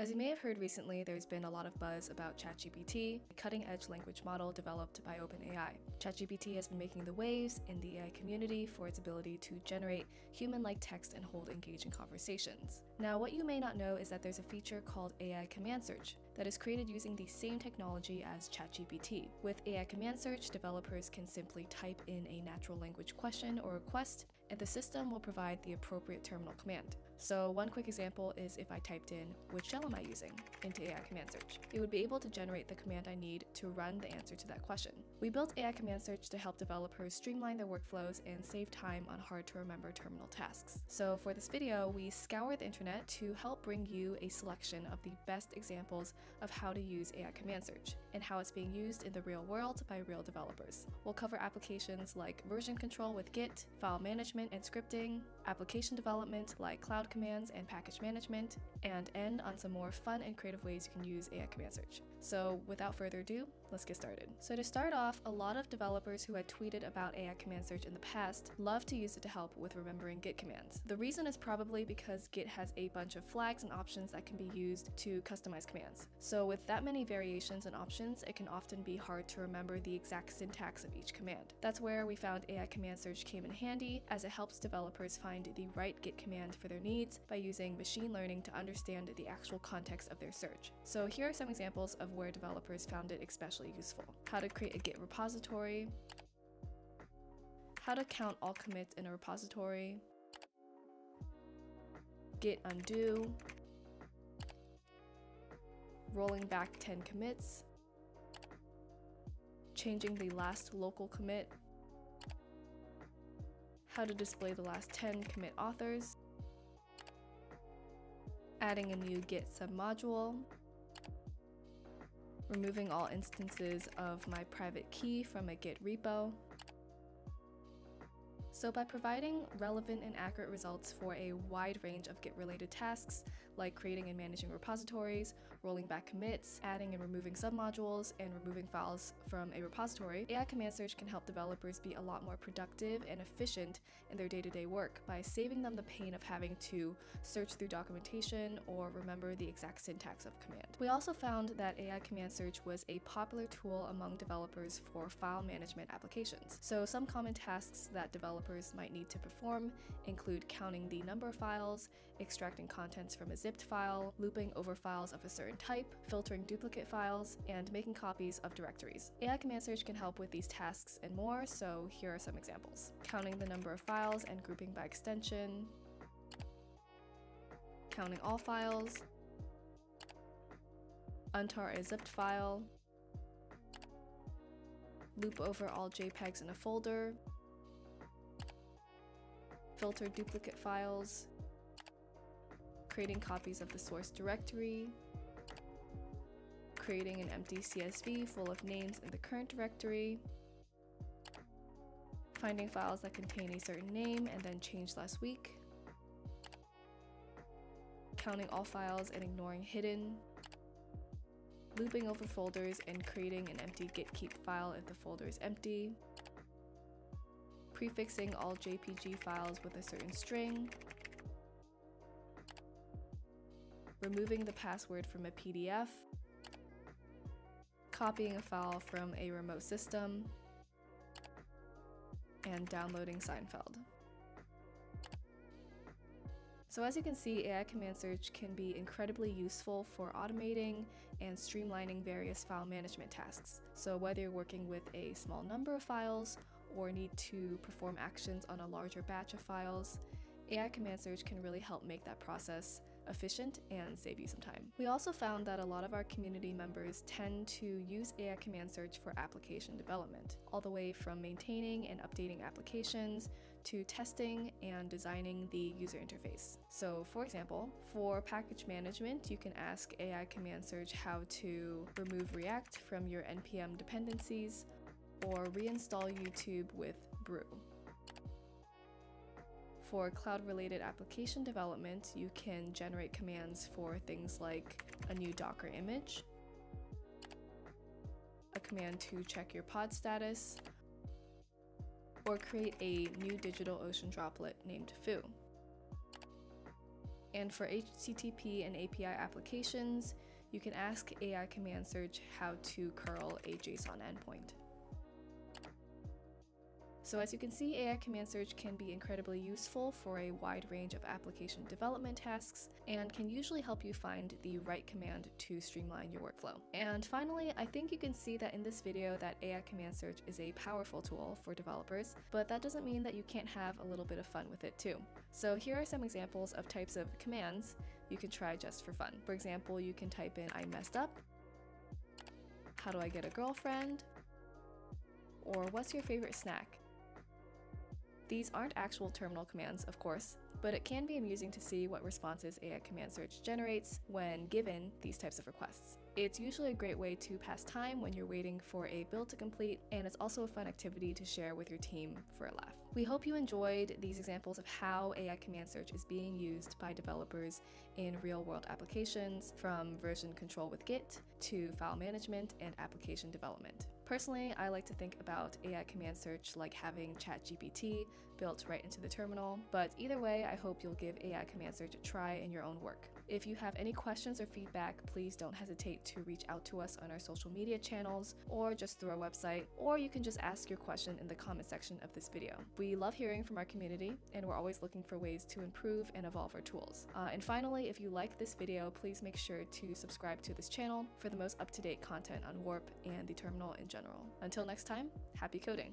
As you may have heard recently, there's been a lot of buzz about ChatGPT, a cutting edge language model developed by OpenAI. ChatGPT has been making the waves in the AI community for its ability to generate human like text and hold engaging conversations. Now, what you may not know is that there's a feature called AI Command Search that is created using the same technology as ChatGPT. With AI Command Search, developers can simply type in a natural language question or request, and the system will provide the appropriate terminal command. So, one quick example is if I typed in, which shell am I using, into AI Command Search. It would be able to generate the command I need to run the answer to that question. We built AI Command Search to help developers streamline their workflows and save time on hard to remember terminal tasks. So, for this video, we scoured the internet to help bring you a selection of the best examples of how to use AI Command Search and how it's being used in the real world by real developers. We'll cover applications like version control with Git, file management and scripting, application development like cloud commands and package management, and end on some more fun and creative ways you can use AI Command Search. So without further ado, let's get started. So to start off, a lot of developers who had tweeted about AI Command Search in the past love to use it to help with remembering Git commands. The reason is probably because Git has a bunch of flags and options that can be used to customize commands. So with that many variations and options, it can often be hard to remember the exact syntax of each command. That's where we found AI Command Search came in handy as it helps developers find the right Git command for their needs by using machine learning to understand the actual context of their search. So here are some examples of where developers found it especially useful. How to create a Git repository, how to count all commits in a repository, git undo, rolling back 10 commits, changing the last local commit, how to display the last 10 commit authors, adding a new git submodule, removing all instances of my private key from a git repo, so by providing relevant and accurate results for a wide range of Git-related tasks, like creating and managing repositories, rolling back commits, adding and removing submodules, and removing files from a repository, AI Command Search can help developers be a lot more productive and efficient in their day-to-day -day work by saving them the pain of having to search through documentation or remember the exact syntax of command. We also found that AI Command Search was a popular tool among developers for file management applications. So some common tasks that developers developers might need to perform include counting the number of files, extracting contents from a zipped file, looping over files of a certain type, filtering duplicate files, and making copies of directories. AI Command Search can help with these tasks and more, so here are some examples. Counting the number of files and grouping by extension, counting all files, untar a zipped file, loop over all JPEGs in a folder, filter duplicate files, creating copies of the source directory, creating an empty CSV full of names in the current directory, finding files that contain a certain name and then changed last week, counting all files and ignoring hidden, looping over folders and creating an empty gitkeep file if the folder is empty, prefixing all JPG files with a certain string, removing the password from a PDF, copying a file from a remote system, and downloading Seinfeld. So as you can see, AI Command Search can be incredibly useful for automating and streamlining various file management tasks. So whether you're working with a small number of files or need to perform actions on a larger batch of files, AI Command Search can really help make that process efficient and save you some time. We also found that a lot of our community members tend to use AI Command Search for application development, all the way from maintaining and updating applications to testing and designing the user interface. So for example, for package management, you can ask AI Command Search how to remove React from your NPM dependencies or reinstall YouTube with Brew. For cloud-related application development, you can generate commands for things like a new Docker image, a command to check your pod status, or create a new DigitalOcean droplet named Foo. And for HTTP and API applications, you can ask AI Command Search how to curl a JSON endpoint. So as you can see, AI Command Search can be incredibly useful for a wide range of application development tasks and can usually help you find the right command to streamline your workflow. And finally, I think you can see that in this video that AI Command Search is a powerful tool for developers, but that doesn't mean that you can't have a little bit of fun with it too. So here are some examples of types of commands you can try just for fun. For example, you can type in I messed up, how do I get a girlfriend, or what's your favorite snack? These aren't actual terminal commands, of course, but it can be amusing to see what responses AI Command Search generates when given these types of requests. It's usually a great way to pass time when you're waiting for a build to complete, and it's also a fun activity to share with your team for a laugh. We hope you enjoyed these examples of how AI Command Search is being used by developers in real world applications, from version control with Git to file management and application development. Personally, I like to think about AI Command Search like having ChatGPT built right into the terminal, but either way, I hope you'll give AI Command Search a try in your own work. If you have any questions or feedback, please don't hesitate to reach out to us on our social media channels or just through our website, or you can just ask your question in the comment section of this video. We love hearing from our community, and we're always looking for ways to improve and evolve our tools. Uh, and finally, if you like this video, please make sure to subscribe to this channel for the most up-to-date content on Warp and the terminal in general. Until next time, happy coding!